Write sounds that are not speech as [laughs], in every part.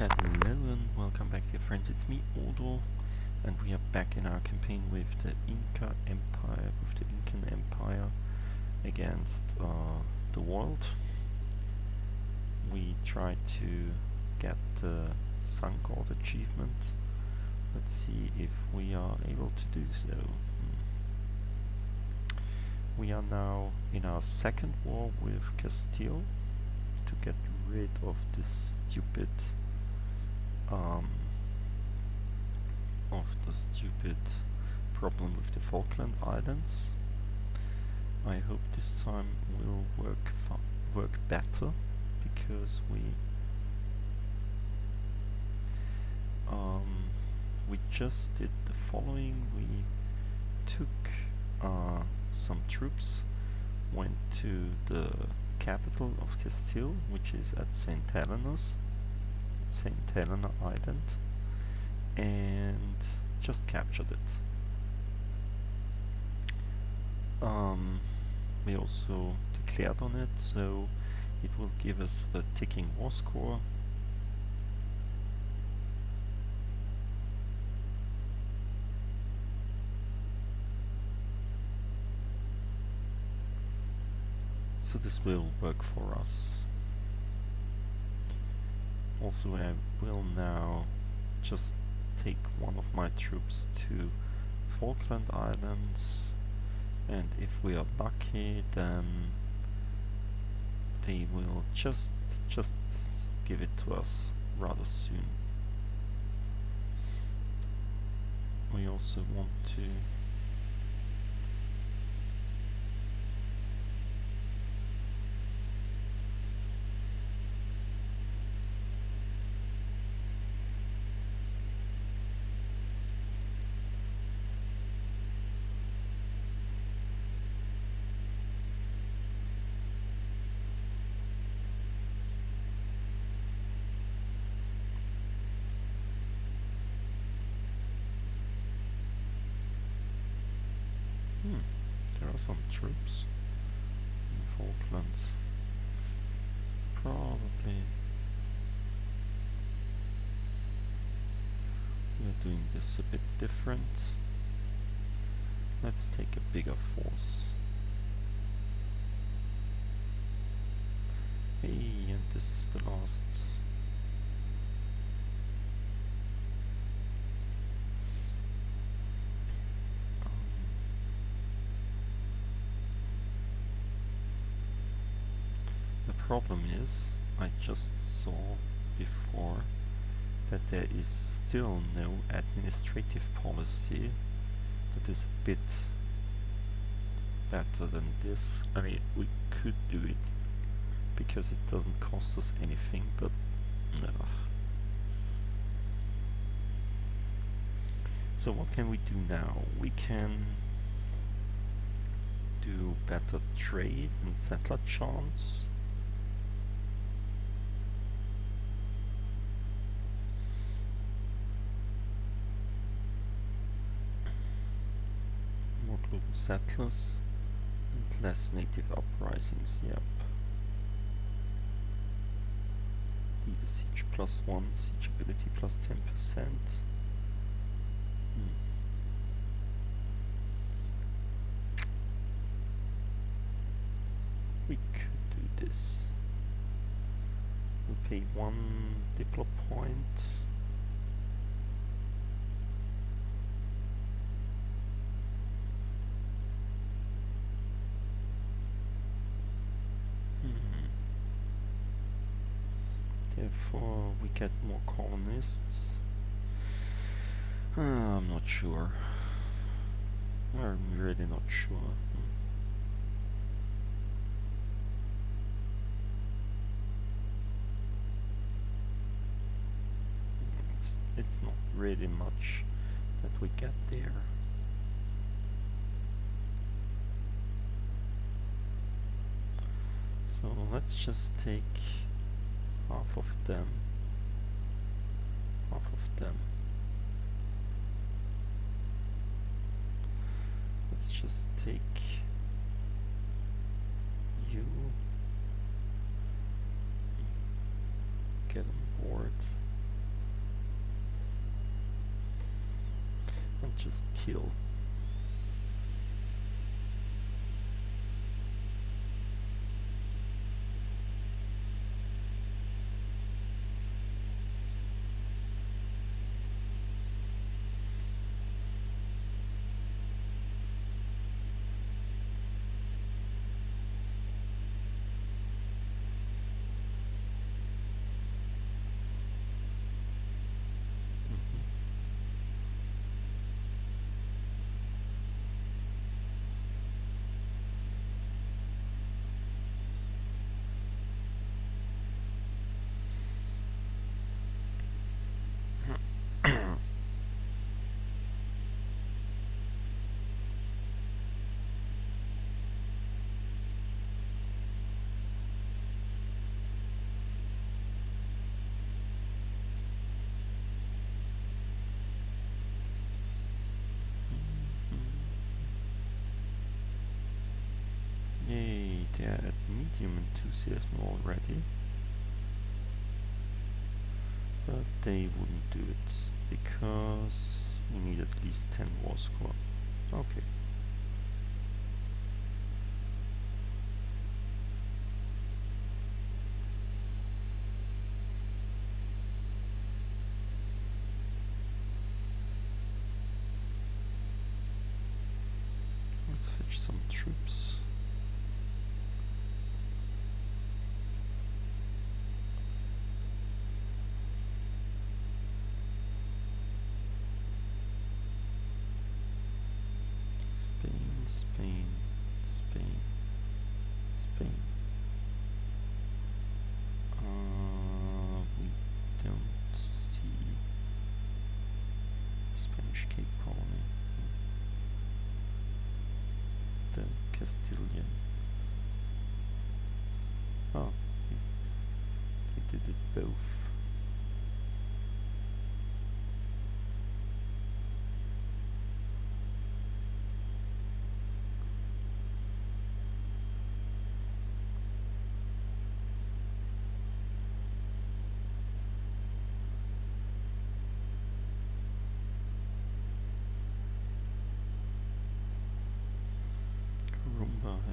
Hello and welcome back dear friends, it's me Odo and we are back in our campaign with the Inca Empire, with the Incan Empire against uh, the world. We tried to get the Sun God achievement. Let's see if we are able to do so. Hmm. We are now in our second war with Castile to get rid of this stupid um, of the stupid problem with the Falkland Islands. I hope this time will work work better because we um, we just did the following. We took uh, some troops, went to the capital of Castile, which is at St. Helena's St. Helena Island and just captured it. Um, we also declared on it, so it will give us the ticking war score. So this will work for us. Also I will now just take one of my troops to Falkland Islands and if we are lucky then they will just just give it to us rather soon. We also want to some troops in Falklands. Probably we are doing this a bit different. Let's take a bigger force. Hey, and this is the last problem is, I just saw before that there is still no administrative policy that is a bit better than this. I mean, we could do it because it doesn't cost us anything, but no. So what can we do now? We can do better trade and settler chance settlers and less native uprisings, yep. Leader siege plus 1, siege ability plus 10%. Hmm. We could do this. We'll pay one diplo point. Therefore, we get more colonists. Uh, I'm not sure. I'm really not sure. Hmm. It's, it's not really much that we get there. So let's just take half of them. Half of them. Let's just take you. Get on board. And just kill. They're at medium enthusiasm already. But they wouldn't do it because we need at least 10 war score. Okay. Let's fetch some troops. Spain, Spain, Spain. Uh, we don't see Spanish Cape Colony. The Castilian. Oh, they did it both.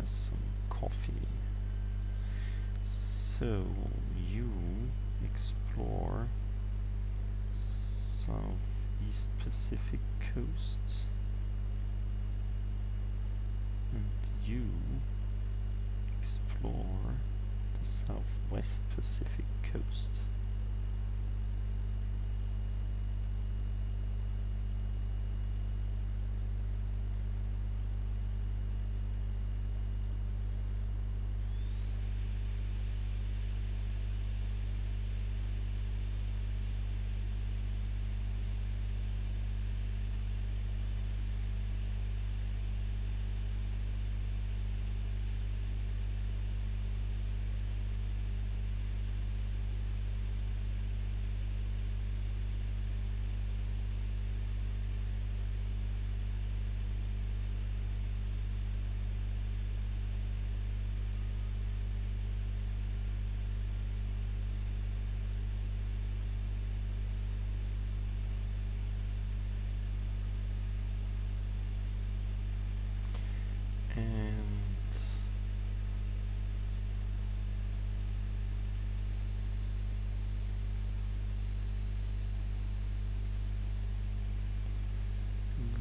Has some coffee. So you explore Southeast Pacific coast and you explore the Southwest Pacific coast. And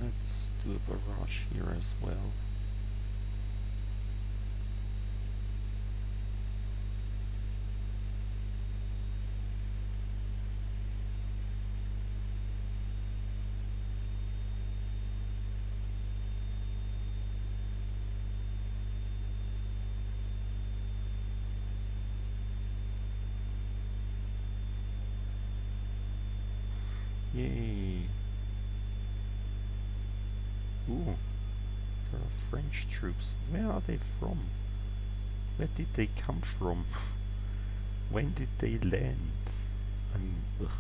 let's do a barrage here as well. Yay. Ooh, there are French troops. Where are they from? Where did they come from? [laughs] when did they land? I mean, ugh.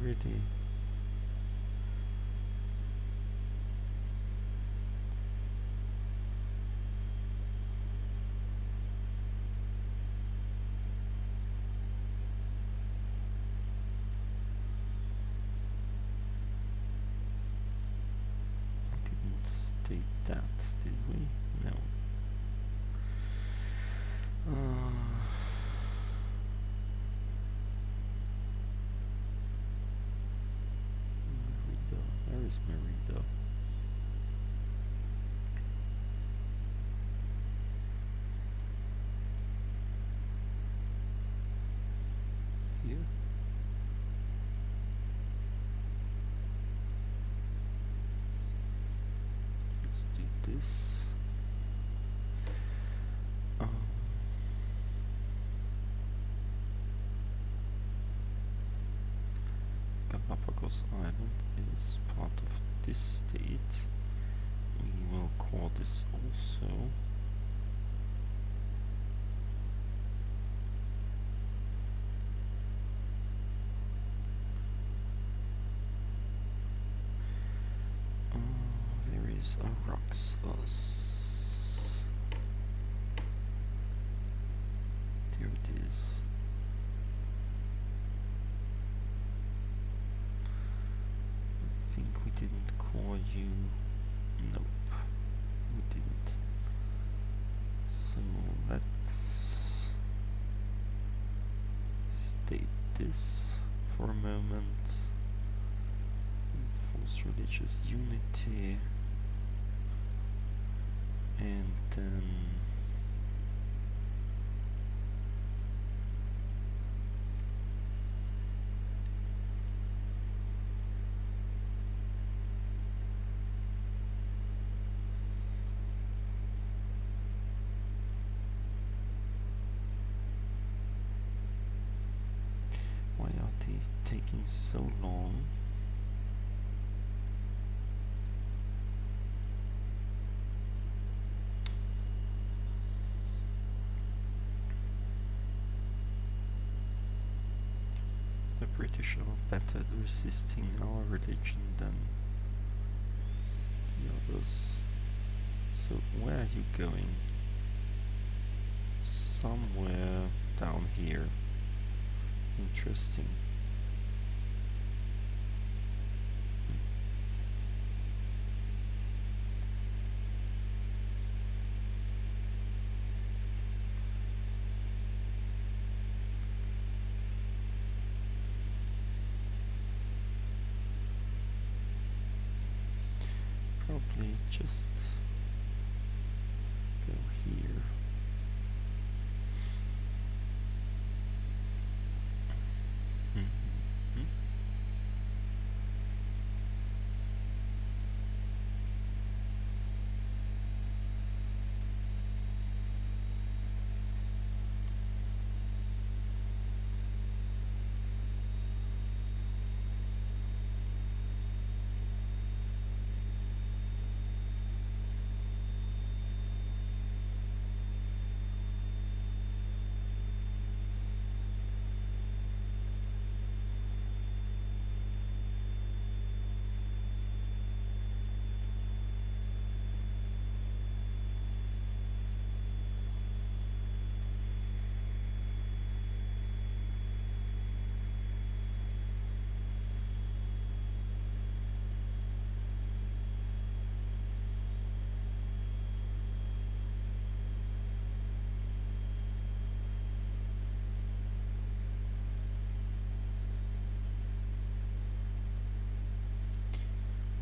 Really? update that, did we? No. Uh, Merida. Where is Merida? Here? Let's do this. Um, Galapagos Island is part of this state. We will call this also. Unity. And then why are they taking so long? The British are better at resisting our religion than the others. So where are you going? Somewhere down here. Interesting. Probably just go here. Mhm.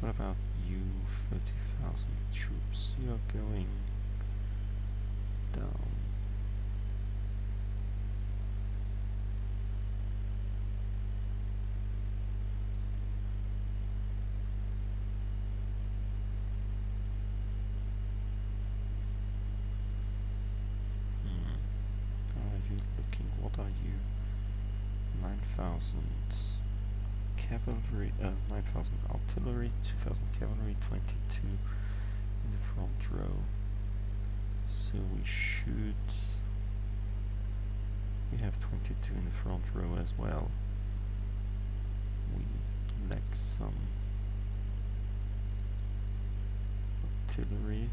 What about you, 30,000 troops? You're going down. Hmm. Are you looking? What are you? 9,000 cavalry, uh, 9,000 artillery, 2,000 cavalry, 22 in the front row. So we should. We have 22 in the front row as well. We lack some artillery.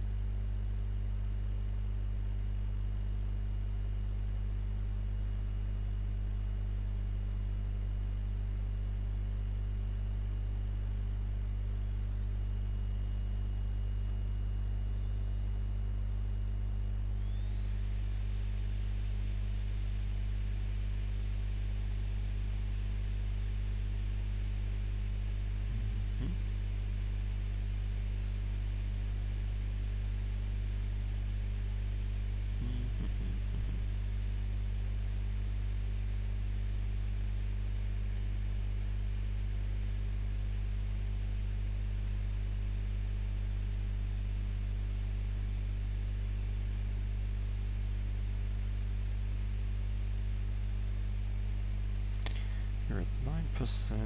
39%.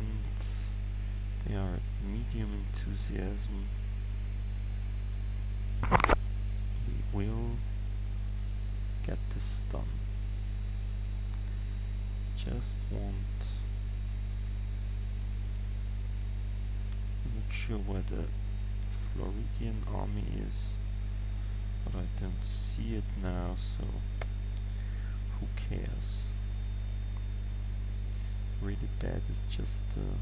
They are medium enthusiasm. We will get this done. Just want... I'm not sure where the Floridian army is, but I don't see it now, so who cares? Really bad is just uh,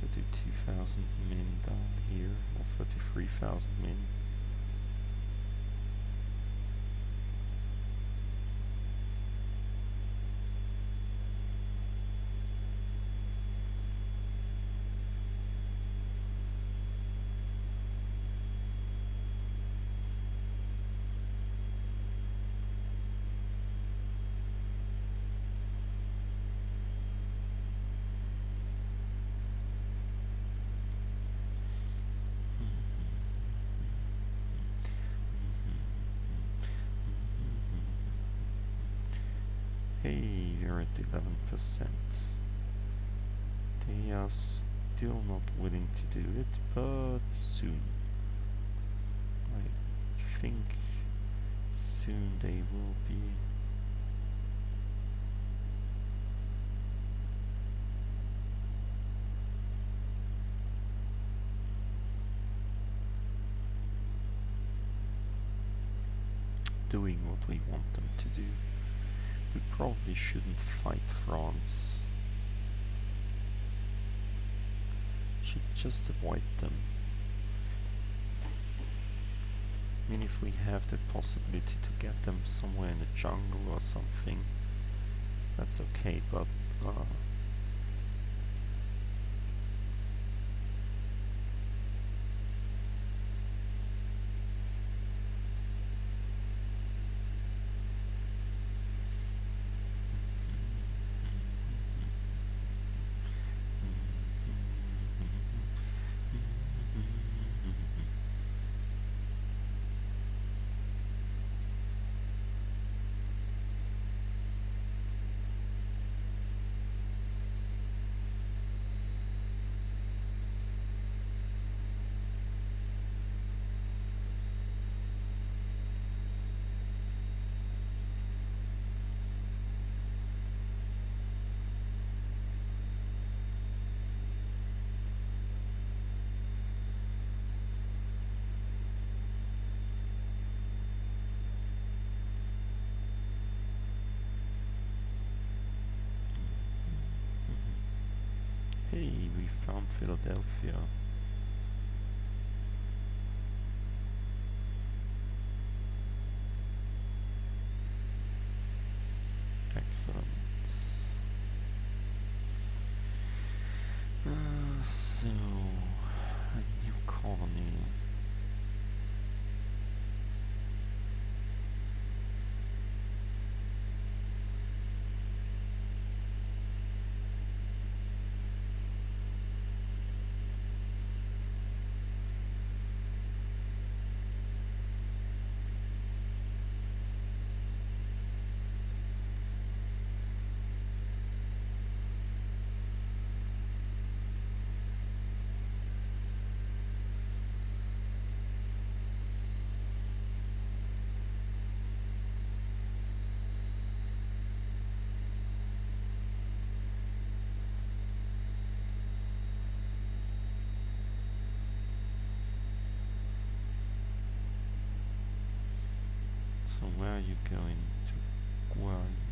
32,000 men down here, or 33,000 men. Do it, but soon. I think soon they will be. doing what we want them to do. We probably shouldn't fight France. Should just avoid them. I mean, if we have the possibility to get them somewhere in the jungle or something, that's okay, but uh, Hey, we found Philadelphia. Excellent. Uh, so, a new colony. So where are you going to Guayana?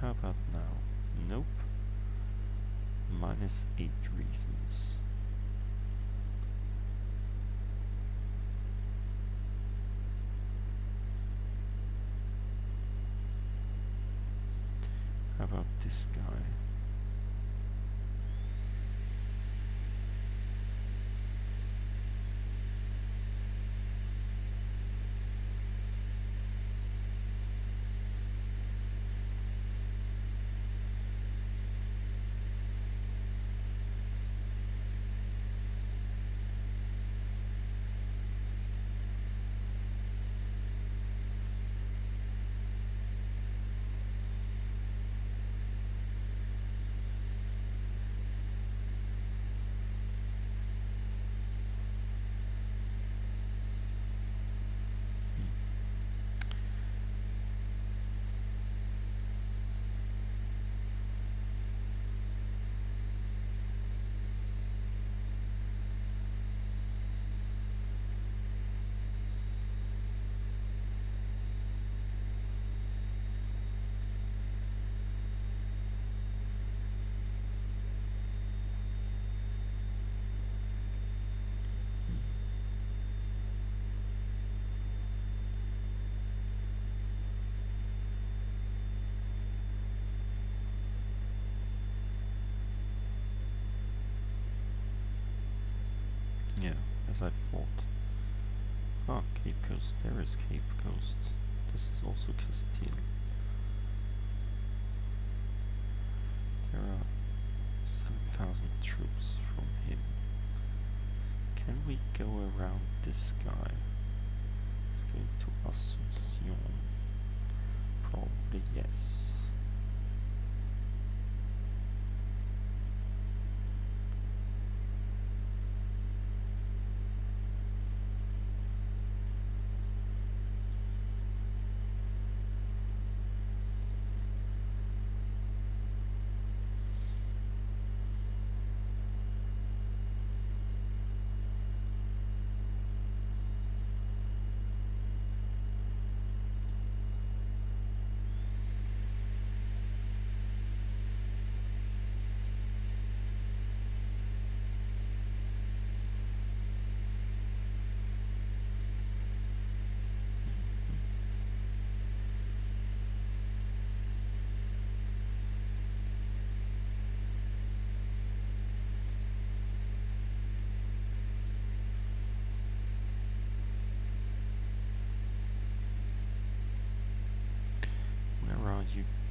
How about now? Nope. Minus 8 reasons. How about this guy? As I thought. Ah, Cape Coast. There is Cape Coast. This is also Castile. There are 7,000 troops from him. Can we go around this guy? It's going to Asuncion. Probably yes.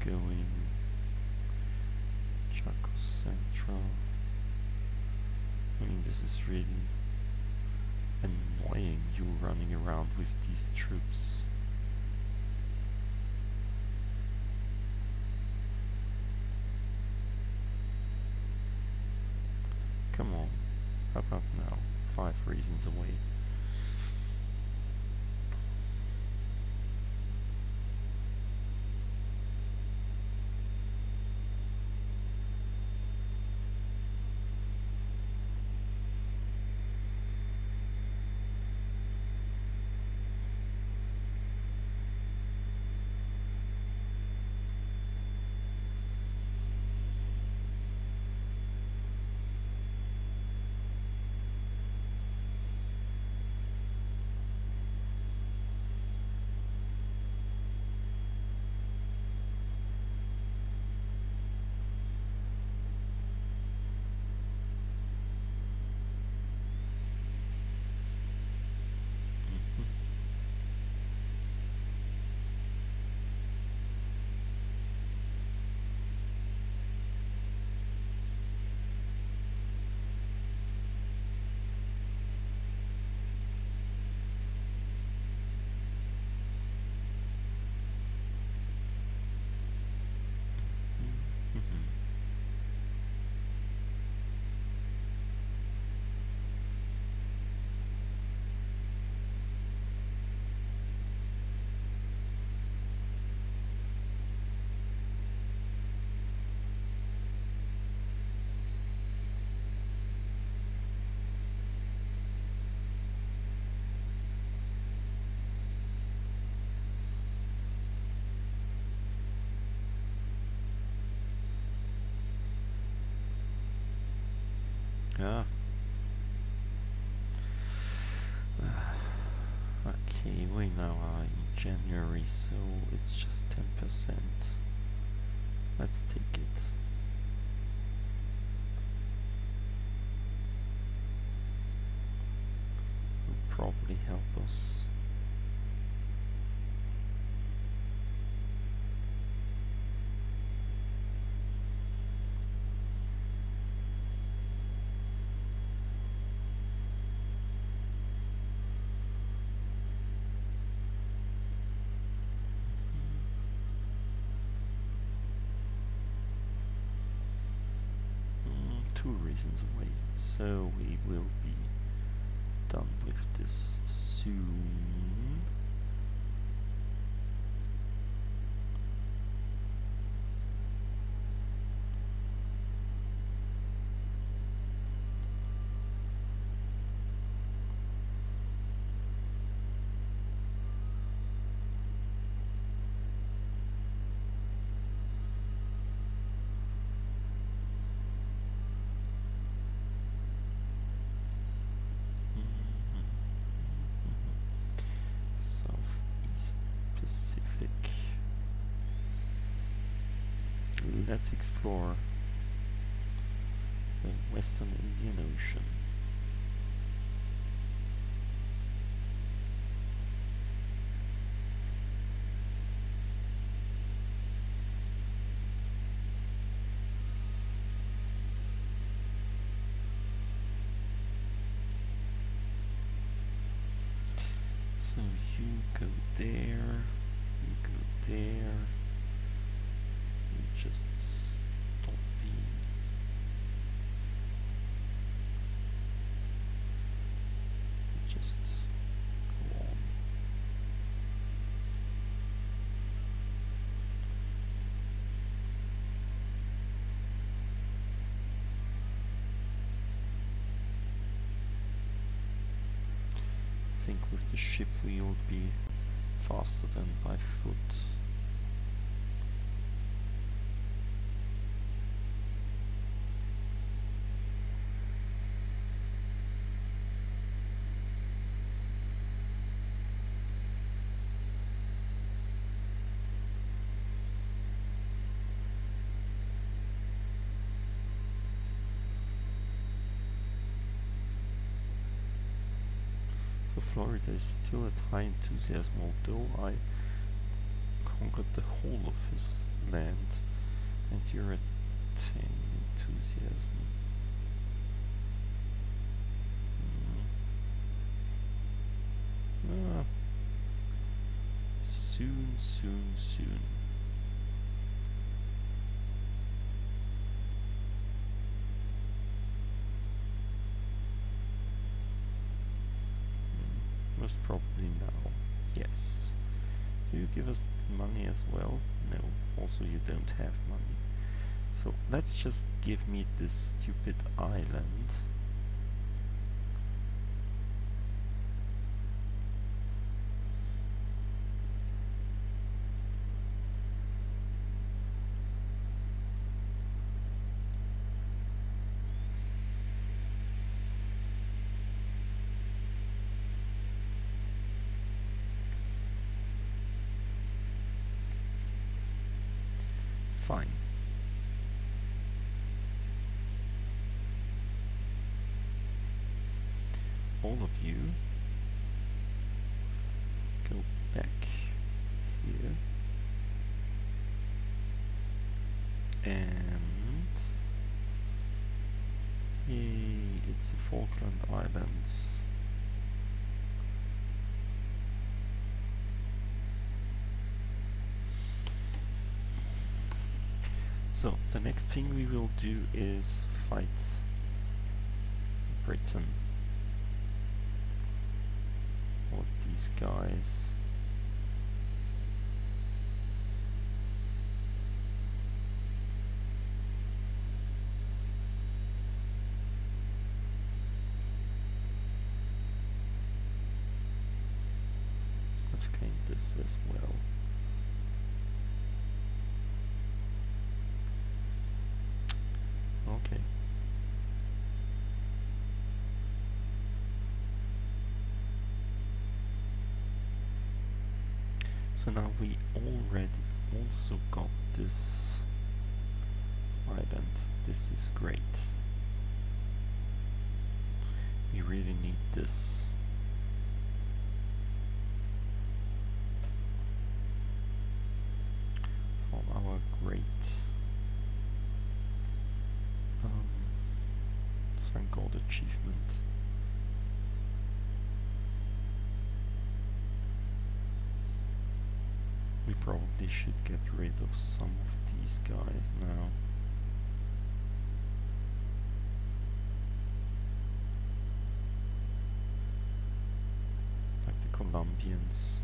Going? Chaco Central. I mean, this is really annoying you running around with these troops. Come on, how about now? Five reasons away. Yeah. okay, we now are in January, so it's just 10%. Let's take it. Probably help us. Mm, two reasons away, so we will be done with this soon. Southeast Pacific. Let's explore the Western Indian Ocean. So you go there, you go there, you just with the ship we'll be faster than by foot. So Florida is still at high enthusiasm, although I conquered the whole of his land, and you're at 10 enthusiasm. Hmm. Ah. Soon, soon, soon. Probably now. Yes. Do you give us money as well? No. Also you don't have money. So let's just give me this stupid island. Fine. All of you go back here and it's the Falkland Islands. So, the next thing we will do is fight Britain. Or these guys. okay. So now we already also got this island this is great. We really need this. From our great achievement. We probably should get rid of some of these guys now. Like the Colombians.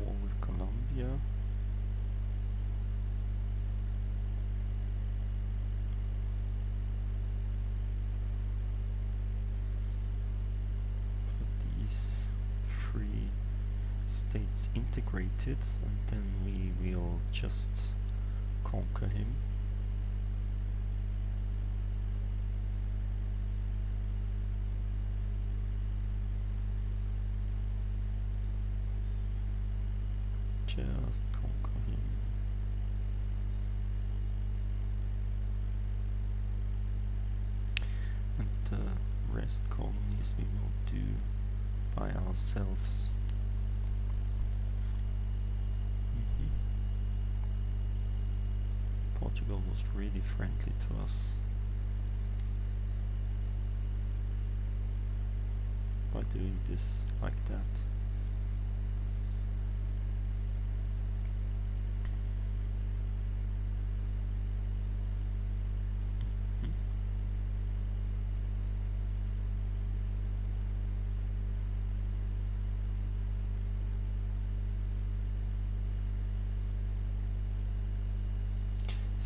War with Colombia. After these three states integrated and then we will just conquer him. And the rest colonies we will do by ourselves. Mhm. Portugal was really friendly to us. By doing this like that.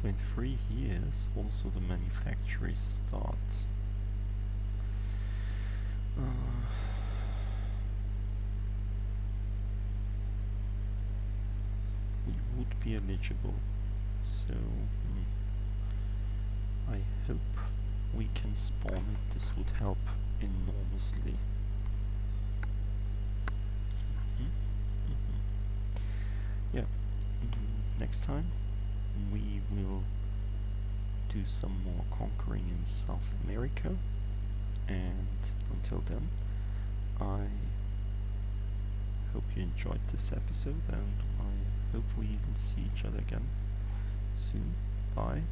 So in three years, also the manufactories start. Uh, we would be eligible. So hmm, I hope we can spawn it. This would help enormously. Mhm, mhm. Yeah. mm, Next time we will do some more conquering in South America and until then I hope you enjoyed this episode and I hope we'll see each other again soon. Bye.